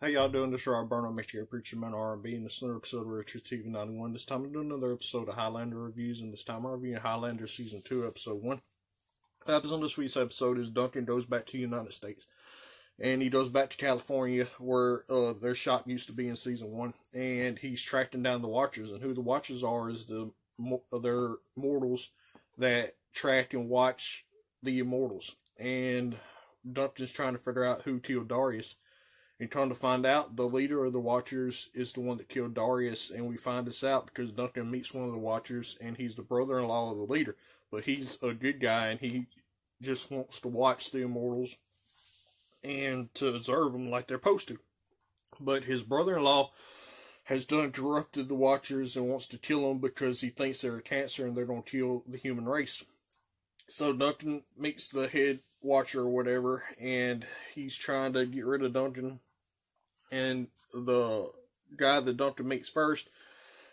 How y'all doing? This is Rob Burnham, Michigan Preacher Man R&B, and this is another episode of Richard TV 91. This time I'm doing another episode of Highlander Reviews, and this time I'm reviewing Highlander Season 2, Episode 1. What happens on this week's episode is Duncan goes back to the United States. And he goes back to California, where uh, their shop used to be in Season 1. And he's tracking down the Watchers, and who the Watchers are is the they're mortals that track and watch the Immortals. And Duncan's trying to figure out who killed Darius. And come to find out, the leader of the Watchers is the one that killed Darius, and we find this out because Duncan meets one of the Watchers, and he's the brother-in-law of the leader. But he's a good guy, and he just wants to watch the Immortals and to observe them like they're supposed to. But his brother-in-law has done corrupted the Watchers and wants to kill them because he thinks they're a cancer and they're going to kill the human race. So Duncan meets the head Watcher or whatever, and he's trying to get rid of Duncan and the guy that Duncan meets first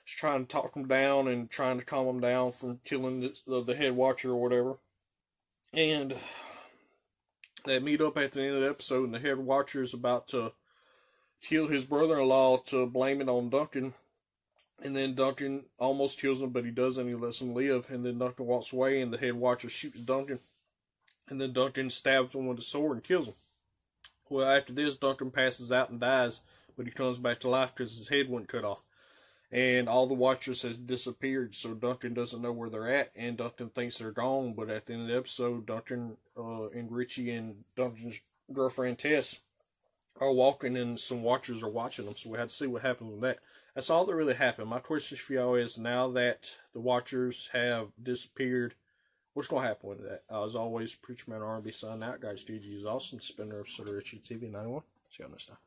is trying to talk him down and trying to calm him down from killing the, the head watcher or whatever. And they meet up at the end of the episode, and the head watcher is about to kill his brother-in-law to blame it on Duncan. And then Duncan almost kills him, but he doesn't. He lets him live. And then Duncan walks away, and the head watcher shoots Duncan. And then Duncan stabs him with a sword and kills him. Well, after this, Duncan passes out and dies, but he comes back to life because his head went cut off. And all the Watchers has disappeared, so Duncan doesn't know where they're at, and Duncan thinks they're gone. But at the end of the episode, Duncan uh, and Richie and Duncan's girlfriend Tess are walking, and some Watchers are watching them. So we have to see what happens with that. That's all that really happened. My question for y'all is: now that the Watchers have disappeared What's going to happen with that? As always, Preacher Man R&B signing out. Guys, GG is awesome. Spinner of Soda Richie TV 91. See you next time.